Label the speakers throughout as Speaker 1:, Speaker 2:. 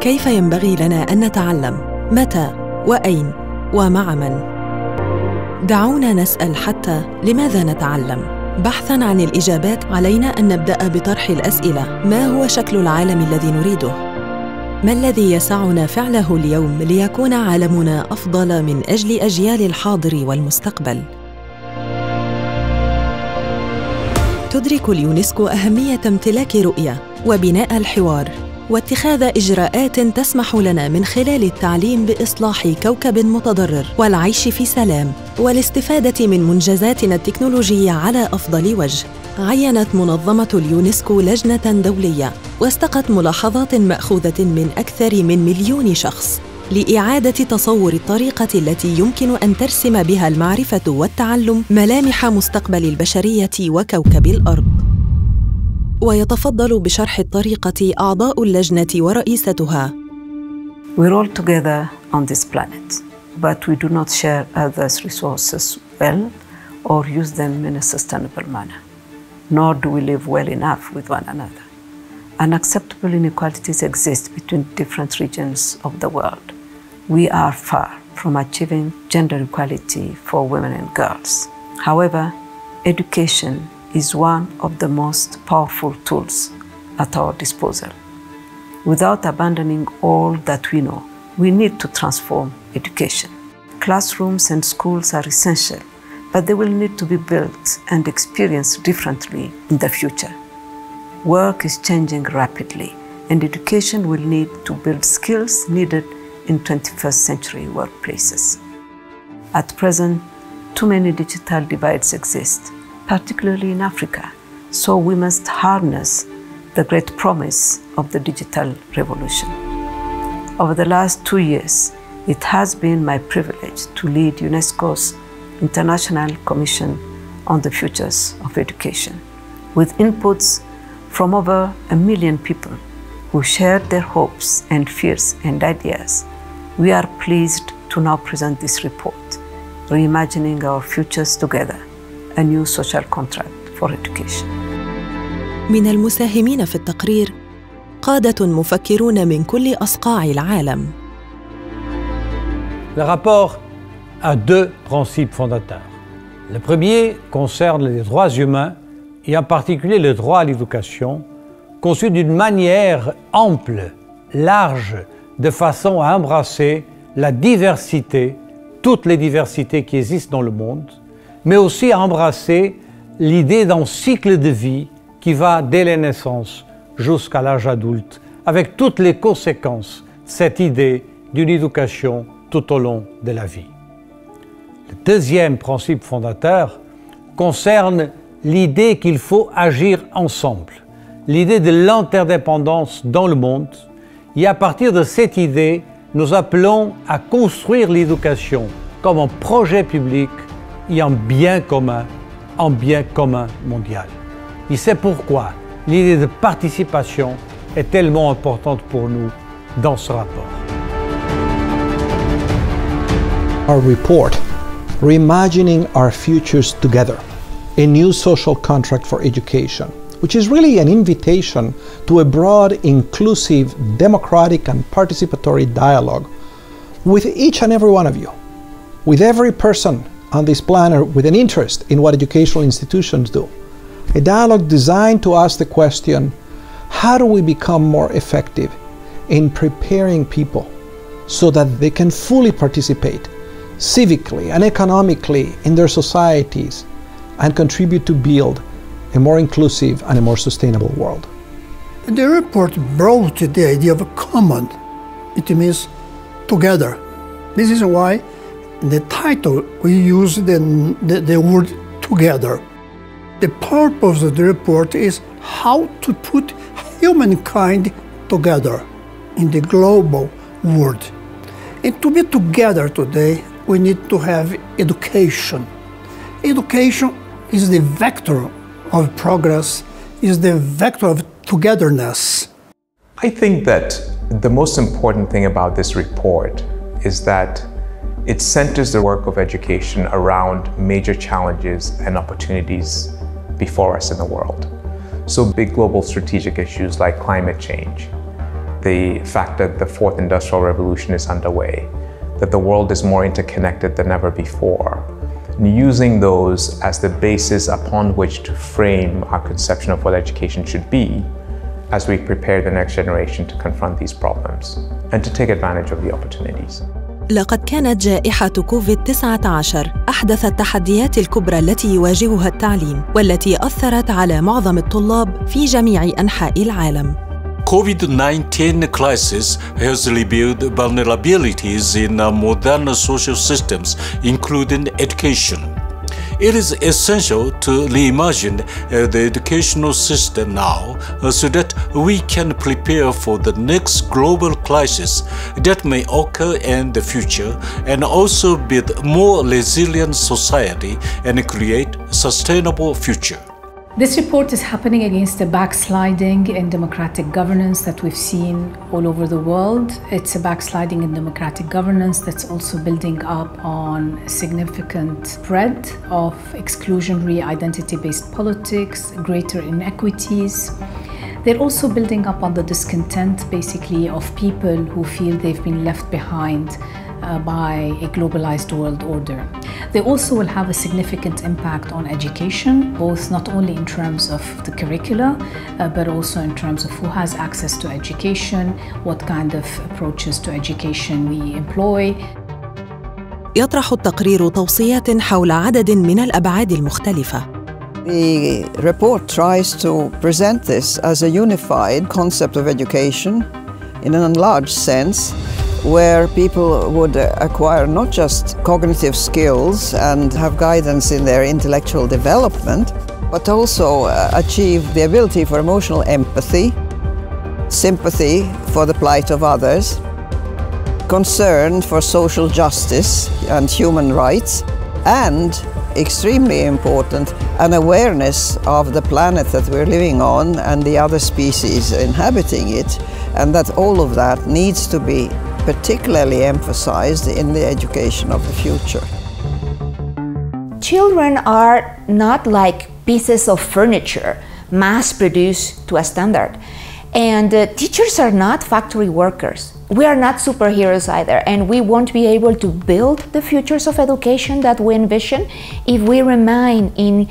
Speaker 1: كيف ينبغي لنا أن نتعلم؟ متى؟ وأين؟ ومع من؟ دعونا نسأل حتى لماذا نتعلم؟ بحثا عن الإجابات علينا أن نبدأ بطرح الأسئلة. ما هو شكل العالم الذي نريده؟ ما الذي يسعنا فعله اليوم ليكون عالمنا أفضل من أجل أجيال الحاضر والمستقبل؟ تدرك اليونسكو أهمية امتلاك رؤية وبناء الحوار. واتخاذ إجراءات تسمح لنا من خلال التعليم بإصلاح كوكب متضرر والعيش في سلام والاستفادة من منجزاتنا التكنولوجية على أفضل وجه. عينت منظمة اليونسكو لجنة دولية واستقت ملاحظات مأخوذة من أكثر من مليون شخص لإعادة تصور الطريقة التي يمكن أن ترسم بها المعرفة والتعلم ملامح مستقبل البشرية وكوكب الأرض. ويتفضل بشرح الطريقة اعضاء اللجنه ورئيستها
Speaker 2: We're all together on this planet, but we do not share others' resources well or use them in a sustainable manner, nor do we live well enough with one another. Unacceptable inequalities exist between different regions of the world. We are far from achieving gender equality for women and girls. However, education is one of the most powerful tools at our disposal. Without abandoning all that we know, we need to transform education. Classrooms and schools are essential, but they will need to be built and experienced differently in the future. Work is changing rapidly, and education will need to build skills needed in 21st century workplaces. At present, too many digital divides exist, particularly in Africa, so we must harness the great promise of the digital revolution. Over the last two years, it has been my privilege to lead UNESCO's International Commission on the Futures of Education, with inputs from over a million people who shared their hopes and fears and ideas. We are pleased to now present this report, Reimagining Our Futures Together, a new social contract for education.
Speaker 1: من المساهمين في التقرير قاده مفكرون من كل اصقاع العالم
Speaker 3: Le rapport a deux principes fondateurs. Le premier concerne les droits humains et en particulier le droit à l'éducation, conçu d'une manière ample, large, de façon à embrasser la diversité, toutes les diversités qui existent dans le monde, mais aussi à embrasser l'idée d'un cycle de vie qui va dès la naissance jusqu'à l'âge adulte, avec toutes les conséquences, cette idée d'une éducation tout au long de la vie. Le deuxième principe fondateur concerne l'idée qu'il faut agir ensemble, l'idée de l'interdépendance dans le monde, et à partir de cette idée, nous appelons à construire l'éducation comme un projet public et un bien commun, un bien commun mondial. Et c'est pourquoi l'idée de participation est tellement importante pour nous dans ce rapport.
Speaker 4: Our report, Reimagining Our Futures Together, a new social contract for education, which is really an invitation to a broad, inclusive, democratic, and participatory dialogue with each and every one of you, with every person on this planner with an interest in what educational institutions do. A dialogue designed to ask the question how do we become more effective in preparing people so that they can fully participate civically and economically in their societies and contribute to build a more inclusive and a more sustainable world?
Speaker 5: The report brought the idea of a common. It means together. This is why the title we use the, the, the word together. The purpose of the report is how to put humankind together in the global world. And to be together today, we need to have education. Education is the vector of progress, is the vector of togetherness.
Speaker 6: I think that the most important thing about this report is that it centers the work of education around major challenges and opportunities before us in the world. So, big global strategic issues like climate change, the fact that the fourth industrial revolution is underway, that the world is more interconnected than ever before, and using those as the basis upon which to frame our conception of what education should be as we prepare the next generation to confront these problems and to take advantage of the opportunities.
Speaker 1: لقد كانت جائحة كوفيد-19 أحدث التحديات الكبرى التي يواجهها التعليم والتي أثرت على معظم الطلاب في جميع أنحاء العالم.
Speaker 7: COVID-19 crisis has revealed vulnerabilities in modern social systems, including education. It is essential to reimagine uh, the educational system now uh, so that we can prepare for the next global crisis that may occur in the future and also build more resilient society and create sustainable future.
Speaker 8: This report is happening against the backsliding in democratic governance that we've seen all over the world. It's a backsliding in democratic governance that's also building up on significant spread of exclusionary identity based politics, greater inequities. They're also building up on the discontent, basically, of people who feel they've been left behind uh, by a globalized world order. They also will have a significant impact on education, both not only in terms of the curricula, uh, but also in terms of who has access to education, what kind of approaches to education we employ.
Speaker 1: يطرح التقرير توصيات حول عدد من الأبعاد المختلفة.
Speaker 9: The report tries to present this as a unified concept of education in an enlarged sense where people would acquire not just cognitive skills and have guidance in their intellectual development, but also uh, achieve the ability for emotional empathy, sympathy for the plight of others, concern for social justice and human rights, and extremely important, an awareness of the planet that we're living on and the other species inhabiting it, and that all of that needs to be particularly emphasized in the education of the future.
Speaker 10: Children are not like pieces of furniture mass produced to a standard. And uh, teachers are not factory workers. We are not superheroes either, and we won't be able to build the futures of education that we envision if we remain in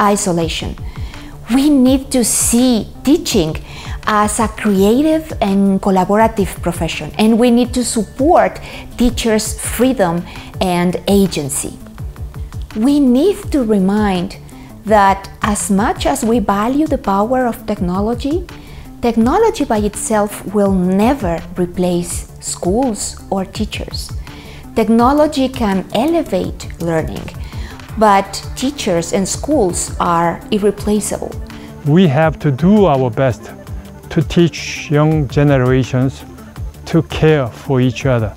Speaker 10: isolation. We need to see teaching as a creative and collaborative profession, and we need to support teachers' freedom and agency. We need to remind that as much as we value the power of technology, technology by itself will never replace schools or teachers. Technology can elevate learning, but teachers and schools are irreplaceable.
Speaker 11: We have to do our best to teach young generations to care for each other.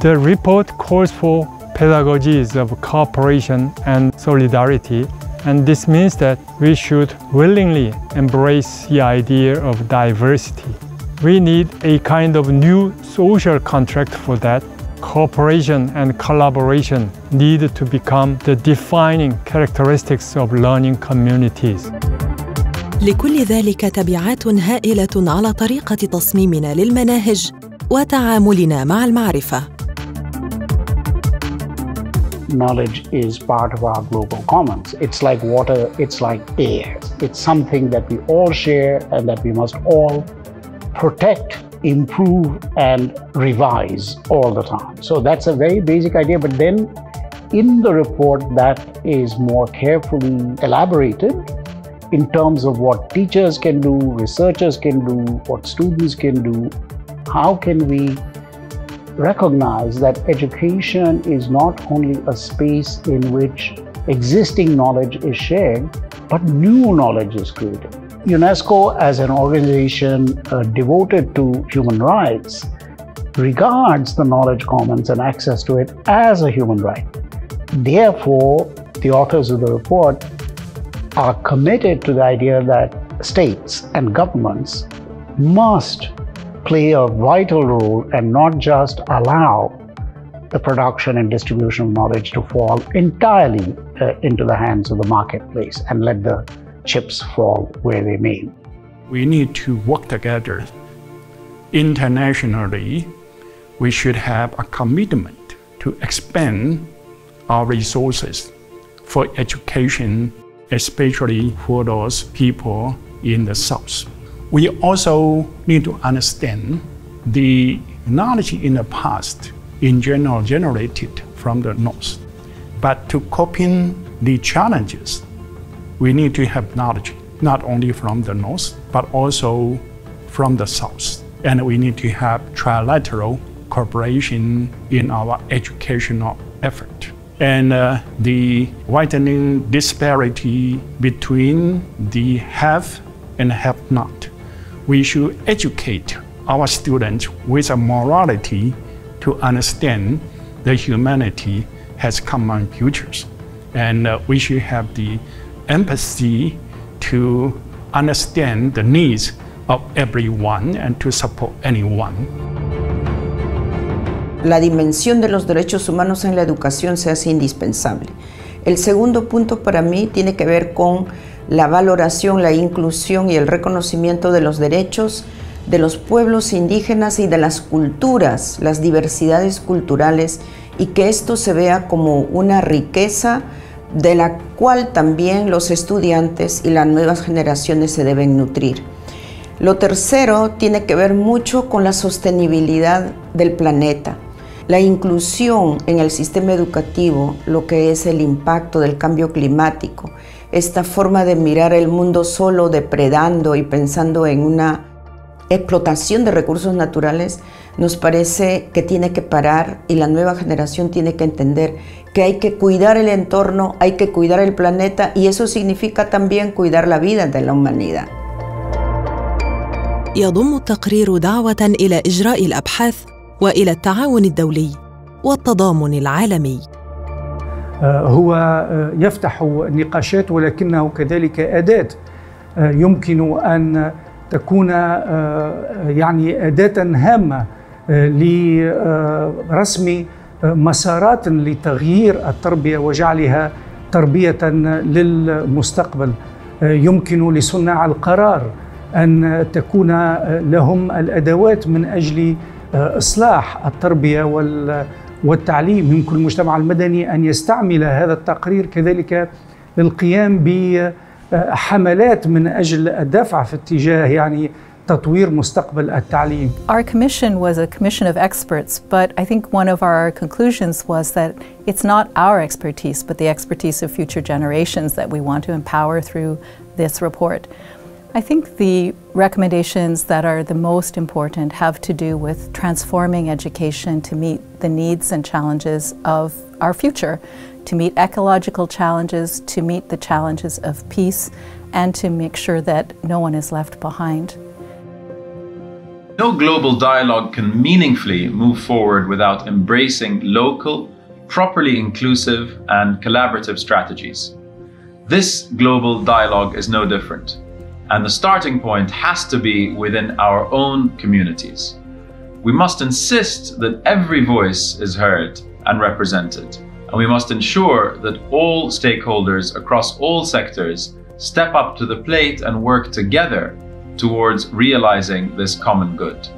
Speaker 11: The report calls for pedagogies of cooperation and solidarity, and this means that we should willingly embrace the idea of diversity. We need a kind of new social contract for that. Cooperation and collaboration need to become the defining characteristics of learning communities.
Speaker 1: لكل ذلك تبعات هائله على طريقه تصميمنا للمناهج وتعاملنا مع المعرفه
Speaker 12: knowledge is part of our global commons. It's like water, it's like air. It's something that we all share and that we must all protect, improve, and revise all the time. So that's a very basic idea. But then in the report, that is more carefully elaborated in terms of what teachers can do, researchers can do, what students can do. How can we recognize that education is not only a space in which existing knowledge is shared, but new knowledge is created. UNESCO, as an organization uh, devoted to human rights, regards the knowledge commons and access to it as a human right. Therefore, the authors of the report are committed to the idea that states and governments must play a vital role and not just allow the production and distribution of knowledge to fall entirely uh, into the hands of the marketplace and let the chips fall where they may.
Speaker 13: We need to work together internationally, we should have a commitment to expand our resources for education, especially for those people in the South. We also need to understand the knowledge in the past in general generated from the North. But to coping the challenges, we need to have knowledge not only from the North, but also from the South. And we need to have trilateral cooperation in our educational effort. And uh, the widening disparity between the have and have not. We should educate our students with a morality to understand that humanity has common futures. And uh, we should have the empathy to understand the needs of everyone and to support anyone.
Speaker 14: La dimensión de los derechos humanos en la educación se hace indispensable. El segundo punto para mí tiene que ver con la valoración, la inclusión y el reconocimiento de los derechos de los pueblos indígenas y de las culturas, las diversidades culturales, y que esto se vea como una riqueza de la cual también los estudiantes y las nuevas generaciones se deben nutrir. Lo tercero tiene que ver mucho con la sostenibilidad del planeta, la inclusión en el sistema educativo, lo que es el impacto del cambio climático, esta forma de mirar el mundo solo depredando y pensando en una explotación de recursos naturales, nos parece que tiene que parar y la nueva generación tiene que entender que hay que cuidar el entorno, hay que cuidar el planeta y eso significa también cuidar la vida de la humanidad.
Speaker 1: يضم التقرير دعوة إلى إجراء الأبحاث وإلى التعاون الدولي والتضامن العالمي.
Speaker 15: هو يفتح نقاشات ولكنه كذلك أداة يمكن أن تكون يعني أداة هامة لرسم مسارات لتغيير التربية وجعلها تربية للمستقبل يمكن لصناع القرار أن تكون لهم الأدوات من أجل إصلاح التربية والتعليم يمكن المجتمع المدني أن يستعمل هذا التقرير كذلك للقيام بحملات من أجل الدفع في اتجاه يعني تطوير مستقبل التعليم.
Speaker 16: Our commission was a commission of experts, but I think one of our conclusions was that it's not our expertise, but the expertise of future generations that we want to empower through this report. I think the recommendations that are the most important have to do with transforming education to meet the needs and challenges of our future, to meet ecological challenges, to meet the challenges of peace, and to make sure that no one is left behind.
Speaker 17: No global dialogue can meaningfully move forward without embracing local, properly inclusive, and collaborative strategies. This global dialogue is no different, and the starting point has to be within our own communities. We must insist that every voice is heard and represented, and we must ensure that all stakeholders across all sectors step up to the plate and work together towards realizing this common good.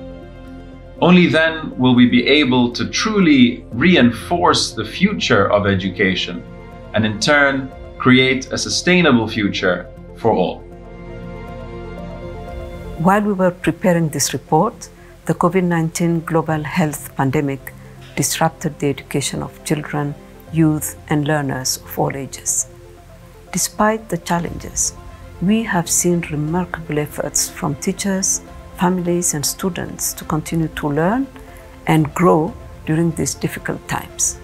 Speaker 17: Only then will we be able to truly reinforce the future of education and in turn create a sustainable future for all.
Speaker 2: While we were preparing this report, the COVID 19 global health pandemic disrupted the education of children, youth, and learners of all ages. Despite the challenges, we have seen remarkable efforts from teachers, families, and students to continue to learn and grow during these difficult times.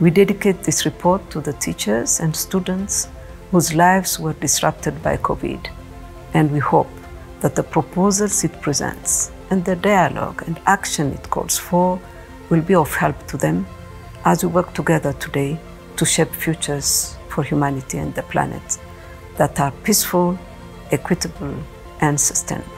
Speaker 2: We dedicate this report to the teachers and students whose lives were disrupted by COVID, and we hope that the proposals it presents and the dialogue and action it calls for will be of help to them as we work together today to shape futures for humanity and the planet that are peaceful, equitable, and sustainable.